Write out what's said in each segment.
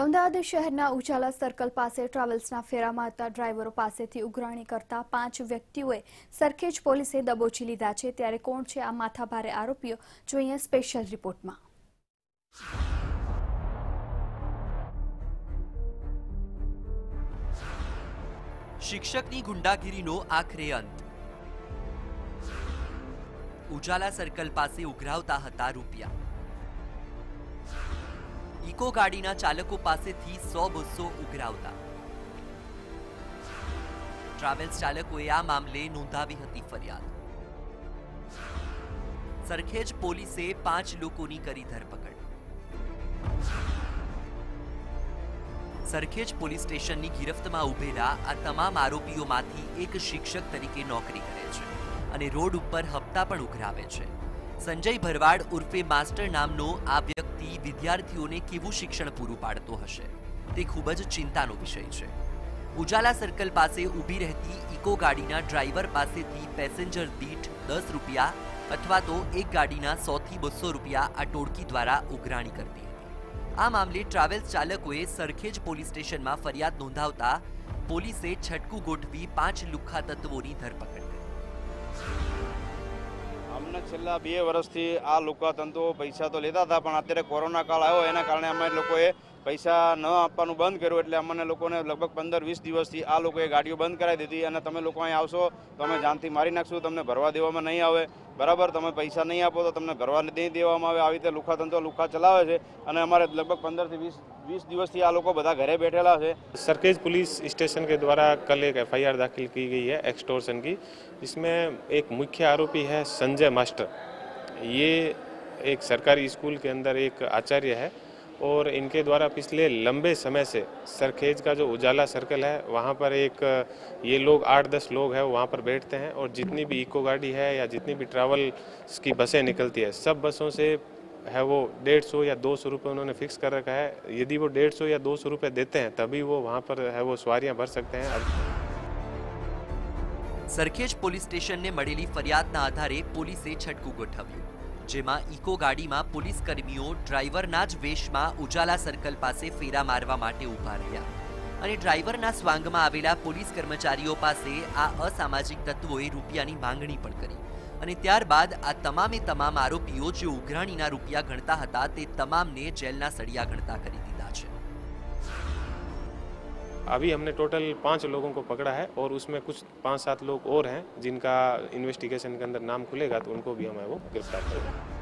અમદાવાદ શહેરના ઉજાલા સર્કલ પાસે ટ્રાવેલ્સના ફેરામાં હતા. ડ્રાઈવરો પાસેથી ઉઘરાણી કરતા પાંચ વ્યક્તિઓએ સરખેજ પોલીસે દબોચી લીધા છે. ત્યારે કોણ છે આ માથાભારે આરોપીઓ? જોઈએ સ્પેશિયલ રિપોર્ટમાં. શિક્ષકની ગુંડાગીરીનો આખરે અંત. ઉજાલા સર્કલ પાસે ઉઘરાવતા હતા રૂપિયા. ઇકો ગાડીના ચાલકો પાસેથી સો બસો ઉઘરાવતા. ટ્રાવેલ્સ ચાલકોએ આ મામલે નોંધાવી હતી ફરિયાદ. સરખેજ પોલીસે પાંચ લોકોની કરી ધરપકડ. સરખેજ પોલીસ સ્ટેશનની ગિરફ્તમાં ઉભેલા આ તમામ આરોપીઓમાંથી એક શિક્ષક તરીકે નોકરી કરે છે અને રોડ ઉપર હપ્તા પણ ઉઘરાવે છે. સંજય ભરવાડ ઉર્ફે માસ્ટર નામનો આ વ્યક્તિ વિદ્યાર્થીઓને કેવું શિક્ષણ પૂરું પાડતો હશે તે ખૂબ જ ચિંતાનો વિષય છે. ઉજાલા સર્કલ પાસે ઊભી રહેતી ઇકો ગાડીના ડ્રાઈવર પાસેથી પેસેન્જર દીઠ દસ રૂપિયા અથવા તો એક ગાડીના સોથી બસો રૂપિયા આ ટોળકી દ્વારા ઉઘરાણી કરતી હતી. આ મામલે ટ્રાવેલ્સ ચાલકોએ સરખેજ પોલીસ સ્ટેશનમાં ફરિયાદ નોંધાવતા પોલીસે છટકું ગોઠવી પાંચ લુખ્ખા તત્વોની ધરપકડ કરી. અમને છેલ્લા બે વર્ષથી આ લોકાતંત્રો પૈસા તો લેતા હતા, પણ અત્યારે કોરોના કાળ આવ્યો, એના કારણે અમે લોકોએ પૈસા ન આપવાનું બંધ કર્યું એટલે અમને લોકોને લગભગ પંદર વીસ દિવસથી આ લોકોએ ગાડીઓ બંધ કરાવી દીધી અને તમે લોકો અહીં આવશો તો અમે જાનથી મારી નાખશું તમને ભરવા દેવામાં નહીં આવે બરાબર તમે પૈસા નહીં આપો તો તમને ભરવા નહીં દેવામાં આવે આવી રીતે લુખાતંત્રો લુખા ચલાવે છે અને અમારે લગભગ પંદરથી વીસ વીસ દિવસથી આ લોકો બધા ઘરે બેઠેલા છે सरखेज पुलिस स्टेशन के द्वारा कल एक एफआईआर दाखिल की गई है एक्सटोर्सन की इसमें एक मुख्य आरोपी है संजय मास्टर ये एक सरकारी स्कूल के अंदर एक आचार्य है और इनके द्वारा पिछले लंबे समय से सरखेज का जो उजाला सर्कल है वहाँ पर एक ये लोग आठ दस लोग हैं वहाँ पर बैठते हैं और जितनी भी इको गाड़ी है या जितनी भी ट्रैवल्स की बसें निकलती है सब बसों से है वो डेढ़ सौ या दो सौ रुपये उन्होंने फिक्स कर रखा है यदि वो डेढ़ सौ या दो सौ रुपये देते हैं तभी वो वहाँ पर है वो सवारियाँ भर सकते हैं સરખેજ પોલીસ સ્ટેશનને મળેલી ફરિયાદના આધારે પોલીસે છટકું ગોઠવ્યું જેમાં ઇકો ગાડીમાં પોલીસ કર્મીઓ ડ્રાઈવરના જ વેશમાં ઉજાલા સર્કલ પાસે ફેરા મારવા માટે ઊભા રહ્યા. અને ડ્રાઈવરના સ્વાંગમાં આવેલા પોલીસ કર્મચારીઓ પાસે આ અસામાજિક તત્વોએ રૂપિયાની માંગણી પણ કરી. અને ત્યારબાદ આ તમામે તમામ આરોપીઓ જે ઉઘરાણીના રૂપિયા ગણતા હતા તે તમામને જેલના સળિયા ગણતા કરી દીધા. अभी हमने टोटल पाँच लोगों को पकड़ा है और उसमें कुछ पाँच सात लोग और हैं जिनका इन्वेस्टिगेशन के अंदर नाम खुलेगा तो उनको भी हम है वो गिरफ्तार करेंगे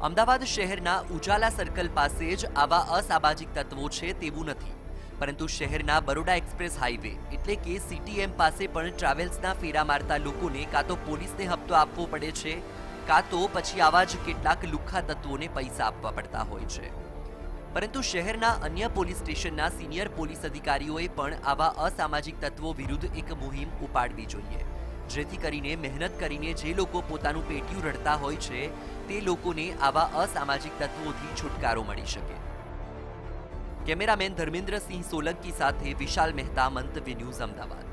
અમદાવાદ શહેરના ઉજાલા સર્કલ પાસે જ આવા અસામાજિક તત્વો છે તેવું નથી પરંતુ શહેરના બરોડા એક્સપ્રેસ હાઈવે એટલે કે સીટીએમ પાસે પણ ટ્રાવેલ્સના ફેરા મારતા લોકોને કાં તો પોલીસને હપ્તો આપવો પડે છે કાં તો પછી આવા જ કેટલાક લુખ્ખા તત્વોને પૈસા આપવા પડતા હોય છે પરંતુ શહેરના અન્ય પોલીસ સ્ટેશનના સિનિયર પોલીસ અધિકારીઓએ પણ આવા અસામાજિક તત્વો વિરુદ્ધ એક મુહિમ ઉપાડવી જોઈએ. જેથી કરીને મહેનત કરીને જે લોકો પોતાનું પેટીયું રડતા હોય છે, તે લોકોને આવા અસામાજિક તત્વોથી છુટકારો મળી શકે. કેમેરામેન ધર્મેન્દ્રસિંહ સોલંકી સાથે વિશાલ મહેતા મંતવ્ય ન્યૂઝ અમદાવાદ.